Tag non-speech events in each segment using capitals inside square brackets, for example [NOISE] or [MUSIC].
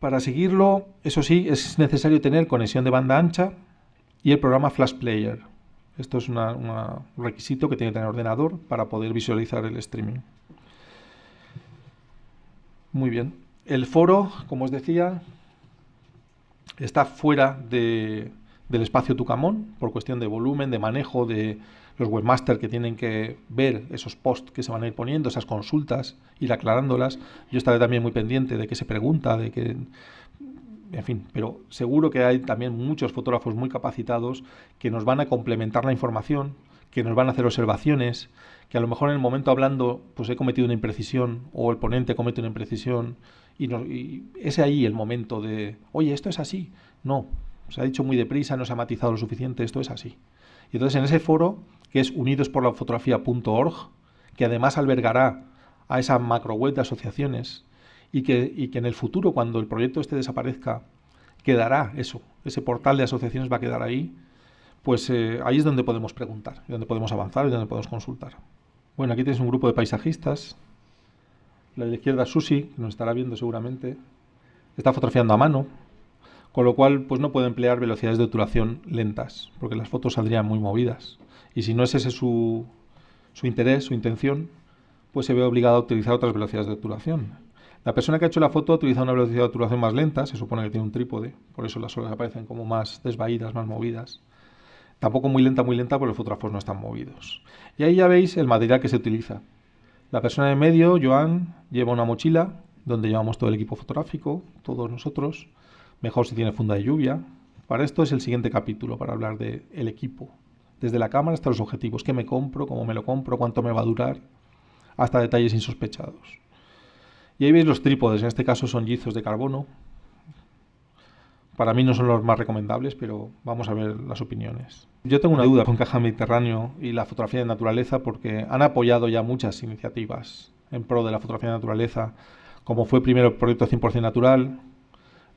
Para seguirlo, eso sí, es necesario tener conexión de banda ancha y el programa Flash Player. Esto es un requisito que tiene que tener ordenador para poder visualizar el streaming. Muy bien. El foro, como os decía, está fuera del espacio Tucamón por cuestión de volumen, de manejo, de los webmasters que tienen que ver esos posts que se van a ir poniendo, esas consultas, ir aclarándolas. Yo estaré también muy pendiente de qué se pregunta, de que en fin, pero seguro que hay también muchos fotógrafos muy capacitados que nos van a complementar la información, que nos van a hacer observaciones, que a lo mejor en el momento hablando pues he cometido una imprecisión o el ponente comete una imprecisión y, y es ahí el momento de, oye, esto es así. No, se ha dicho muy deprisa, no se ha matizado lo suficiente, esto es así. Y entonces en ese foro, que es unidosporlafotografía.org, que además albergará a esa macro web de asociaciones y que, y que en el futuro, cuando el proyecto este desaparezca, quedará eso, ese portal de asociaciones va a quedar ahí, pues eh, ahí es donde podemos preguntar, donde podemos avanzar y donde podemos consultar. Bueno, aquí tienes un grupo de paisajistas. La de la izquierda, Susi, que nos estará viendo seguramente, está fotografiando a mano, con lo cual pues no puede emplear velocidades de obturación lentas, porque las fotos saldrían muy movidas. Y si no es ese su, interés, su intención, pues se ve obligado a utilizar otras velocidades de obturación. La persona que ha hecho la foto ha utilizado una velocidad de obturación más lenta, se supone que tiene un trípode, por eso las olas aparecen como más desvaídas, más movidas. Tampoco muy lenta, muy lenta, porque los fotógrafos no están movidos. Y ahí ya veis el material que se utiliza. La persona de medio, Joan, lleva una mochila donde llevamos todo el equipo fotográfico, todos nosotros. Mejor si tiene funda de lluvia. Para esto es el siguiente capítulo, para hablar del el equipo. Desde la cámara hasta los objetivos. ¿Qué me compro? ¿Cómo me lo compro? ¿Cuánto me va a durar? Hasta detalles insospechados. Y ahí veis los trípodes, en este caso son yizos de carbono. Para mí no son los más recomendables, pero vamos a ver las opiniones. Yo tengo una duda con Caja Mediterráneo y la fotografía de naturaleza porque han apoyado ya muchas iniciativas en pro de la fotografía de naturaleza, como fue primero el proyecto 100% natural,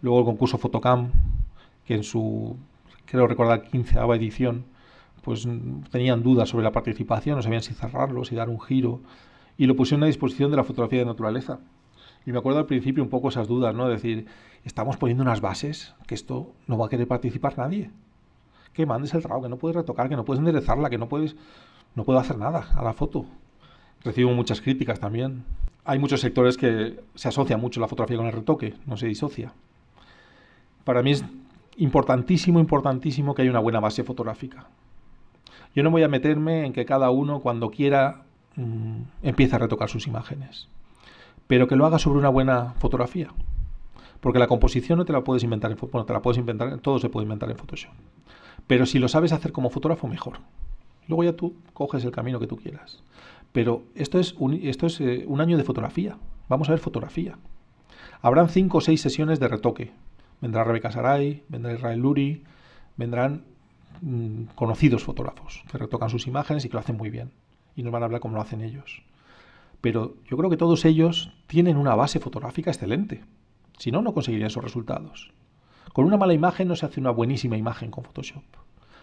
luego el concurso Fotocam, que en su, creo recordar, 15 edición, pues tenían dudas sobre la participación, no sabían si cerrarlo, si dar un giro, y lo pusieron a disposición de la fotografía de naturaleza. Y me acuerdo al principio un poco esas dudas, ¿no? decir, estamos poniendo unas bases que esto no va a querer participar nadie. Que mandes el trabajo, que no puedes retocar, que no puedes enderezarla, que no puedes, no puedo hacer nada a la foto. Recibo muchas críticas también. Hay muchos sectores que se asocia mucho la fotografía con el retoque, no se disocia. Para mí es importantísimo, importantísimo que haya una buena base fotográfica. Yo no voy a meterme en que cada uno cuando quiera mmm, empiece a retocar sus imágenes pero que lo haga sobre una buena fotografía. Porque la composición no te la puedes inventar en bueno, te la puedes inventar, todo se puede inventar en Photoshop. Pero si lo sabes hacer como fotógrafo, mejor. Luego ya tú coges el camino que tú quieras. Pero esto es un, eh, año de fotografía. Vamos a ver fotografía. Habrán cinco o seis sesiones de retoque. Vendrá Rebeca Saray, vendrá Israel Luri, vendrán mm, conocidos fotógrafos que retocan sus imágenes y que lo hacen muy bien. Y nos van a hablar cómo lo hacen ellos pero yo creo que todos ellos tienen una base fotográfica excelente. Si no, no conseguirían esos resultados. Con una mala imagen no se hace una buenísima imagen con Photoshop.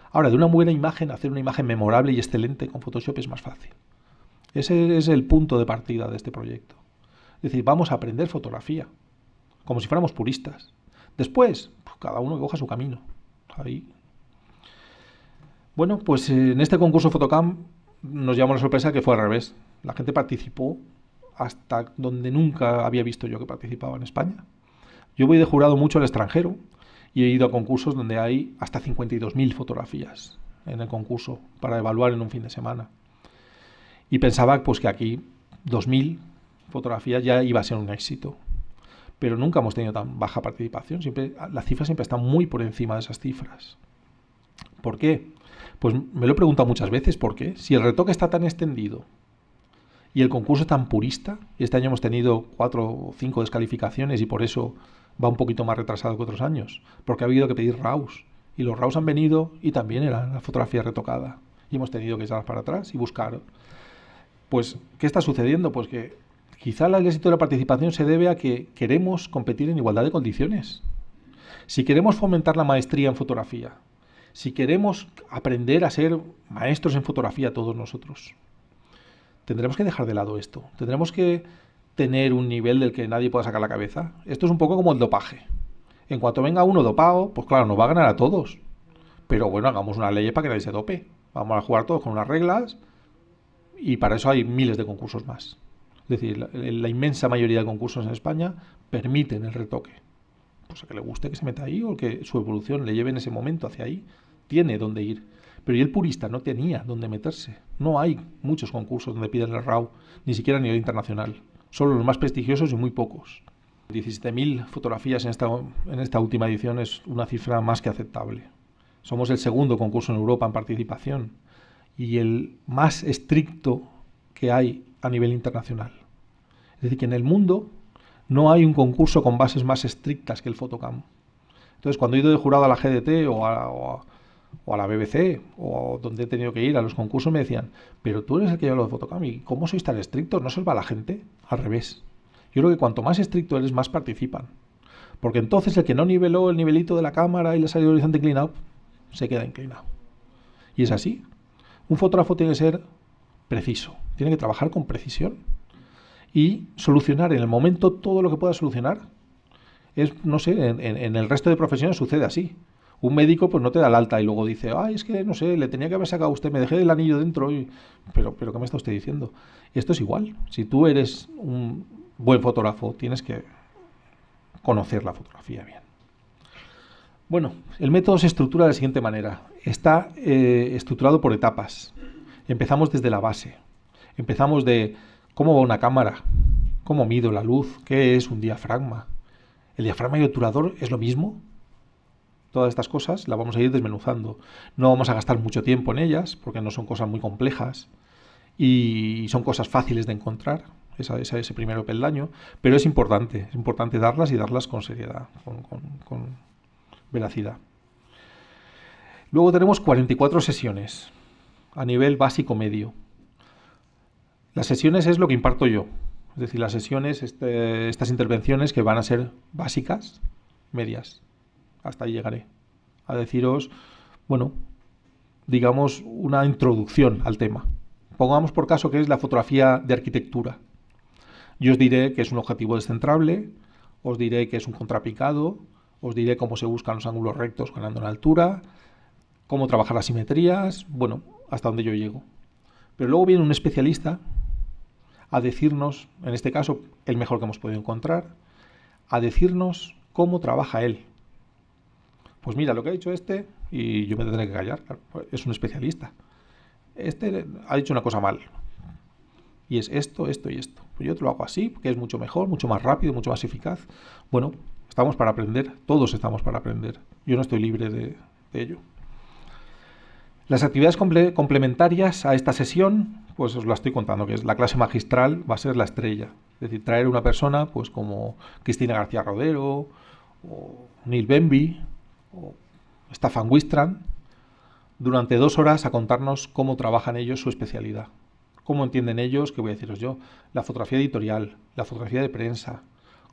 Ahora, de una buena imagen, hacer una imagen memorable y excelente con Photoshop es más fácil. Ese es el punto de partida de este proyecto. Es decir, vamos a aprender fotografía, como si fuéramos puristas. Después, pues, cada uno coja su camino. Ahí. Bueno, pues en este concurso Fotocam nos llamó la sorpresa que fue al revés. La gente participó hasta donde nunca había visto yo que participaba en España. Yo voy de jurado mucho al extranjero y he ido a concursos donde hay hasta 52.000 fotografías en el concurso para evaluar en un fin de semana. Y pensaba pues que aquí 2.000 fotografías ya iba a ser un éxito. Pero nunca hemos tenido tan baja participación. Siempre, la cifra siempre está muy por encima de esas cifras. ¿Por qué? Pues me lo he preguntado muchas veces, ¿por qué? Si el retoque está tan extendido y el concurso tan purista, y este año hemos tenido cuatro o cinco descalificaciones y por eso va un poquito más retrasado que otros años, porque ha habido que pedir RAUs. Y los RAUs han venido y también era la fotografía retocada. Y hemos tenido que echar para atrás y buscar. Pues, ¿qué está sucediendo? Pues que quizá el éxito de la participación se debe a que queremos competir en igualdad de condiciones. Si queremos fomentar la maestría en fotografía, si queremos aprender a ser maestros en fotografía todos nosotros, tendremos que dejar de lado esto. Tendremos que tener un nivel del que nadie pueda sacar la cabeza. Esto es un poco como el dopaje. En cuanto venga uno dopado, pues claro, nos va a ganar a todos. Pero bueno, hagamos una ley para que nadie se dope. Vamos a jugar todos con unas reglas y para eso hay miles de concursos más. Es decir, la, inmensa mayoría de concursos en España permiten el retoque. Pues que le guste que se meta ahí o que su evolución le lleve en ese momento hacia ahí, tiene dónde ir. Pero el purista no tenía dónde meterse. No hay muchos concursos donde piden el RAW, ni siquiera a nivel internacional. Solo los más prestigiosos y muy pocos. 17.000 fotografías en esta, en esta última edición es una cifra más que aceptable. Somos el segundo concurso en Europa en participación y el más estricto que hay a nivel internacional. Es decir, que en el mundo no hay un concurso con bases más estrictas que el Fotocam. Entonces, cuando he ido de jurado a la GDT o a, o a, la BBC o donde he tenido que ir a los concursos, me decían, pero tú eres el que lleva lo de Fotocam y ¿cómo sois tan estrictos? ¿No se va la gente? Al revés. Yo creo que cuanto más estricto eres, más participan. Porque entonces el que no niveló el nivelito de la cámara y le salió el horizonte inclinado, se queda inclinado. Y es así. Un fotógrafo tiene que ser preciso, tiene que trabajar con precisión y solucionar en el momento todo lo que pueda solucionar. Es, no sé, en, el resto de profesiones sucede así. Un médico pues no te da el alta y luego dice, ay, es que no sé, le tenía que haber sacado a usted, me dejé el anillo dentro. Pero, pero, ¿qué me está usted diciendo? Esto es igual. Si tú eres un buen fotógrafo, tienes que conocer la fotografía bien. Bueno, el método se estructura de la siguiente manera. Está eh, estructurado por etapas. Empezamos desde la base. Empezamos de cómo va una cámara, cómo mido la luz, qué es un diafragma. ¿El diafragma y el obturador es lo mismo? Todas estas cosas las vamos a ir desmenuzando. No vamos a gastar mucho tiempo en ellas porque no son cosas muy complejas y son cosas fáciles de encontrar, esa, ese primero peldaño, pero es importante, es importante darlas y darlas con seriedad, con veracidad. Luego tenemos 44 sesiones a nivel básico medio. Las sesiones es lo que imparto yo. Es decir, las sesiones, este, estas intervenciones que van a ser básicas, medias. Hasta ahí llegaré. A deciros, bueno, digamos, una introducción al tema. Pongamos por caso que es la fotografía de arquitectura. Yo os diré que es un objetivo descentrable, os diré que es un contrapicado, os diré cómo se buscan los ángulos rectos ganando en altura, cómo trabajar las simetrías, bueno, hasta donde yo llego. Pero luego viene un especialista a decirnos, en este caso, el mejor que hemos podido encontrar, a decirnos cómo trabaja él. Pues mira, lo que ha dicho este, y yo me tendré que callar, es un especialista. Este ha dicho una cosa mal. Y es esto, esto y esto. Pues yo te lo hago así, porque es mucho mejor, mucho más rápido, mucho más eficaz. Bueno, Estamos para aprender, todos estamos para aprender. Yo no estoy libre de, ello. Las actividades complementarias a esta sesión, pues os la estoy contando, que es la clase magistral va a ser la estrella. Es decir, traer una persona pues como Cristina García Rodero, o Neil Benby, o Staffan Wistran, durante dos horas a contarnos cómo trabajan ellos su especialidad. Cómo entienden ellos, que voy a deciros yo, la fotografía editorial, la fotografía de prensa,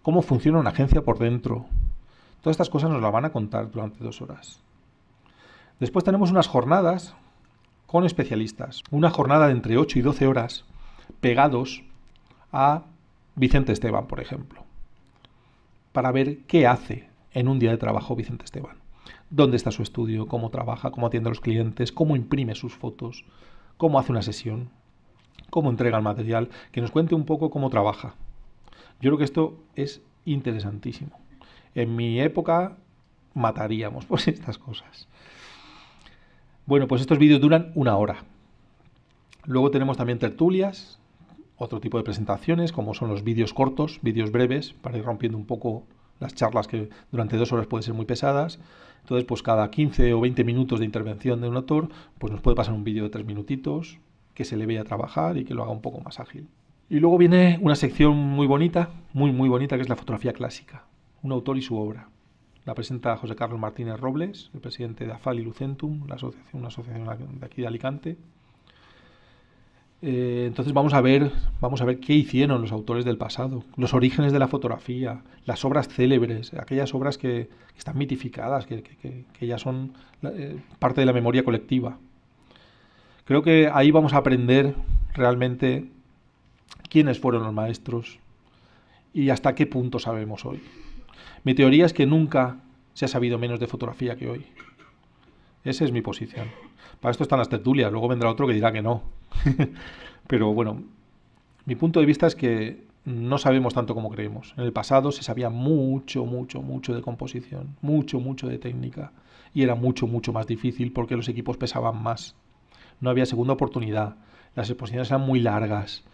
cómo funciona una agencia por dentro. Todas estas cosas nos las van a contar durante dos horas. Después tenemos unas jornadas con especialistas. Una jornada de entre 8 y 12 horas pegados a Vicente Esteban, por ejemplo, para ver qué hace en un día de trabajo Vicente Esteban. Dónde está su estudio, cómo trabaja, cómo atiende a los clientes, cómo imprime sus fotos, cómo hace una sesión, cómo entrega el material, que nos cuente un poco cómo trabaja. Yo creo que esto es interesantísimo. En mi época mataríamos [LAUGHS] por estas cosas. Bueno, pues estos vídeos duran una hora. Luego tenemos también tertulias, otro tipo de presentaciones, como son los vídeos cortos, vídeos breves, para ir rompiendo un poco las charlas que durante dos horas pueden ser muy pesadas. Entonces, pues cada 15 o 20 minutos de intervención de un autor, pues nos puede pasar un vídeo de tres minutitos, que se le vea trabajar y que lo haga un poco más ágil. Y luego viene una sección muy bonita, muy, muy bonita, que es la fotografía clásica, un autor y su obra. La presenta José Carlos Martínez Robles, el presidente de AFAL y Lucentum, la asociación, una asociación de aquí de Alicante. Eh, entonces vamos a ver, vamos a ver qué hicieron los autores del pasado, los orígenes de la fotografía, las obras célebres, aquellas obras que, están mitificadas, que, ya son eh, parte de la memoria colectiva. Creo que ahí vamos a aprender realmente quiénes fueron los maestros y hasta qué punto sabemos hoy. Mi teoría es que nunca se ha sabido menos de fotografía que hoy. Esa es mi posición. Para esto están las tertulias, luego vendrá otro que dirá que no. [LAUGHS] Pero bueno, mi punto de vista es que no sabemos tanto como creemos. En el pasado se sabía mucho, mucho, mucho de composición, mucho, mucho de técnica. Y era mucho, mucho más difícil porque los equipos pesaban más. No había segunda oportunidad. Las exposiciones eran muy largas.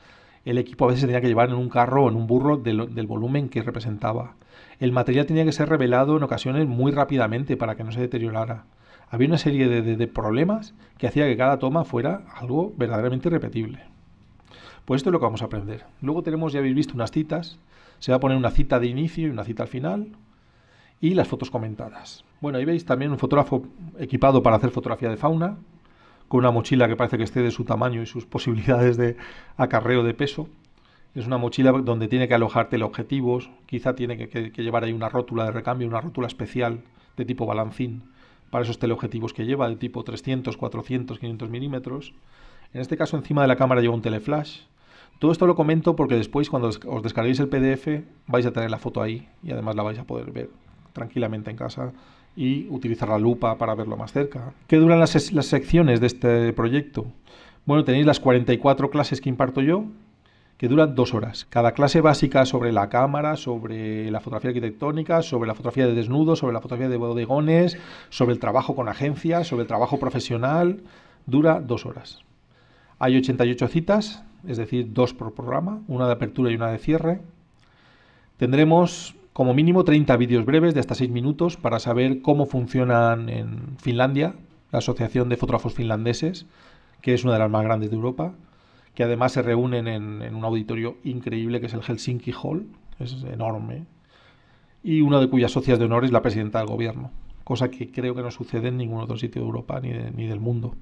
El equipo a veces se tenía que llevar en un carro o en un burro del, volumen que representaba. El material tenía que ser revelado en ocasiones muy rápidamente para que no se deteriorara. Había una serie de, de problemas que hacía que cada toma fuera algo verdaderamente irrepetible. Pues esto es lo que vamos a aprender. Luego tenemos, ya habéis visto, unas citas. Se va a poner una cita de inicio y una cita al final. Y las fotos comentadas. Bueno, ahí veis también un fotógrafo equipado para hacer fotografía de fauna, una mochila que parece que esté de su tamaño y sus posibilidades de acarreo de peso. Es una mochila donde tiene que alojar teleobjetivos, quizá tiene que, que, llevar ahí una rótula de recambio, una rótula especial de tipo balancín para esos teleobjetivos que lleva, de tipo 300, 400, 500 milímetros. En este caso encima de la cámara lleva un teleflash. Todo esto lo comento porque después cuando os descarguéis el PDF vais a tener la foto ahí y además la vais a poder ver tranquilamente en casa y utilizar la lupa para verlo más cerca. ¿Qué duran las, secciones de este proyecto? Bueno, tenéis las 44 clases que imparto yo, que duran dos horas. Cada clase básica sobre la cámara, sobre la fotografía arquitectónica, sobre la fotografía de desnudos, sobre la fotografía de bodegones, sobre el trabajo con agencias, sobre el trabajo profesional, dura dos horas. Hay 88 citas, es decir, dos por programa, una de apertura y una de cierre. Tendremos como mínimo 30 vídeos breves de hasta 6 minutos para saber cómo funcionan en Finlandia, la Asociación de Fotógrafos Finlandeses, que es una de las más grandes de Europa, que además se reúnen en, un auditorio increíble que es el Helsinki Hall, es enorme, y una de cuyas socias de honor es la presidenta del gobierno, cosa que creo que no sucede en ningún otro sitio de Europa ni, ni del mundo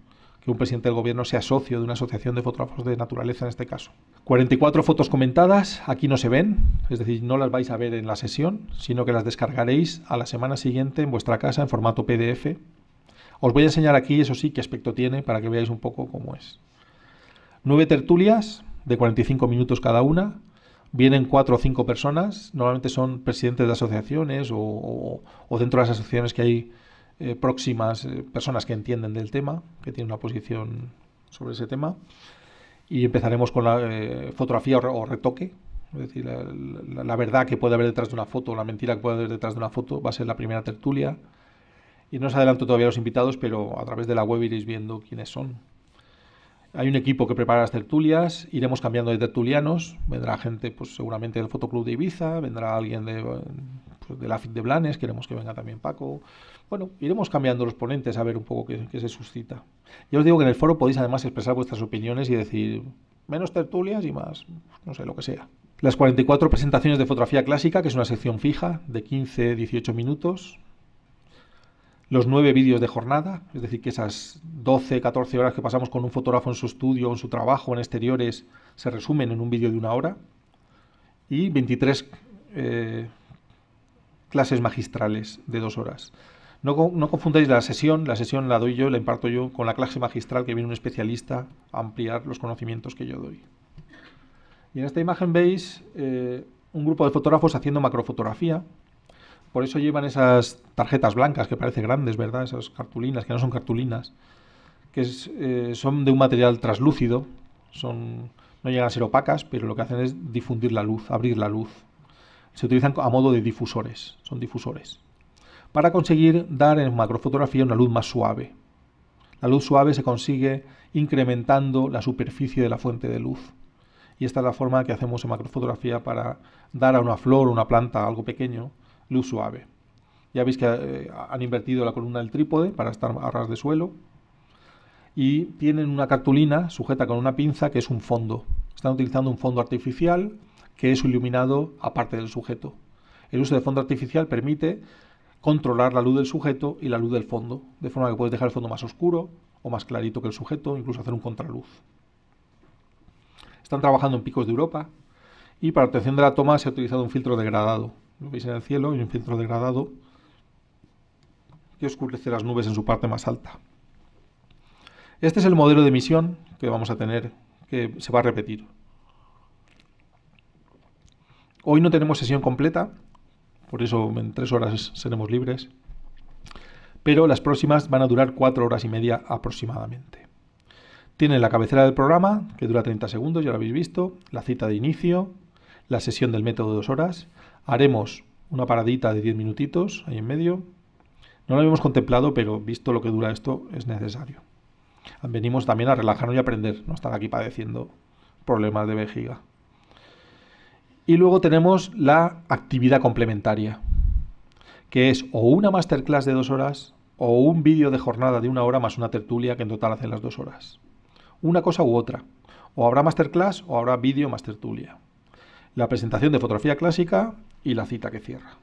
que un presidente del gobierno sea socio de una asociación de fotógrafos de naturaleza en este caso. 44 fotos comentadas, aquí no se ven, es decir, no las vais a ver en la sesión, sino que las descargaréis a la semana siguiente en vuestra casa en formato PDF. Os voy a enseñar aquí, eso sí, qué aspecto tiene para que veáis un poco cómo es. Nueve tertulias de 45 minutos cada una. Vienen cuatro o cinco personas, normalmente son presidentes de asociaciones o, o dentro de las asociaciones que hay eh, próximas eh, personas que entienden del tema, que tienen una posición sobre ese tema. Y empezaremos con la eh, fotografía o, retoque, es decir, la, la, verdad que puede haber detrás de una foto, la mentira que puede haber detrás de una foto, va a ser la primera tertulia. Y no os adelanto todavía los invitados, pero a través de la web iréis viendo quiénes son. Hay un equipo que prepara las tertulias, iremos cambiando de tertulianos, vendrá gente pues seguramente del Fotoclub de Ibiza, vendrá alguien de, pues, de la FIT de Blanes, queremos que venga también Paco. Bueno, iremos cambiando los ponentes a ver un poco qué, se suscita. Ya os digo que en el foro podéis además expresar vuestras opiniones y decir menos tertulias y más, no sé, lo que sea. Las 44 presentaciones de fotografía clásica, que es una sección fija de 15-18 minutos, los nueve vídeos de jornada, es decir, que esas 12, 14 horas que pasamos con un fotógrafo en su estudio, en su trabajo, en exteriores, se resumen en un vídeo de una hora, y 23 eh, clases magistrales de dos horas. No, no, confundáis la sesión, la sesión la doy yo, la imparto yo, con la clase magistral que viene un especialista a ampliar los conocimientos que yo doy. Y en esta imagen veis eh, un grupo de fotógrafos haciendo macrofotografía, por eso llevan esas tarjetas blancas que parecen grandes, ¿verdad? Esas cartulinas, que no son cartulinas, que eh, son de un material translúcido, son, no llegan a ser opacas, pero lo que hacen es difundir la luz, abrir la luz. Se utilizan a modo de difusores, son difusores, para conseguir dar en macrofotografía una luz más suave. La luz suave se consigue incrementando la superficie de la fuente de luz. Y esta es la forma que hacemos en macrofotografía para dar a una flor una planta algo pequeño luz suave. Ya veis que eh, han invertido la columna del trípode para estar a ras de suelo. Y tienen una cartulina sujeta con una pinza que es un fondo. Están utilizando un fondo artificial que es iluminado aparte del sujeto. El uso de fondo artificial permite controlar la luz del sujeto y la luz del fondo, de forma que puedes dejar el fondo más oscuro o más clarito que el sujeto, incluso hacer un contraluz. Están trabajando en picos de Europa y para obtención de la toma se ha utilizado un filtro degradado lo veis en el cielo, y un filtro degradado que oscurece las nubes en su parte más alta. Este es el modelo de emisión que vamos a tener, que se va a repetir. Hoy no tenemos sesión completa, por eso en tres horas seremos libres. pero las próximas van a durar cuatro horas y media aproximadamente. Tienen la cabecera del programa, que dura 30 segundos, ya lo habéis visto, la cita de inicio, la sesión del método de dos horas. Haremos una paradita de 10 minutitos ahí en medio. No lo habíamos contemplado, pero visto lo que dura esto, es necesario. Venimos también a relajarnos y aprender, no estar aquí padeciendo problemas de vejiga. Y luego tenemos la actividad complementaria, que es o una masterclass de dos horas o un vídeo de jornada de una hora más una tertulia que en total hacen las dos horas. Una cosa u otra. O habrá masterclass o habrá vídeo más tertulia. La presentación de fotografía clásica y la cita que cierra.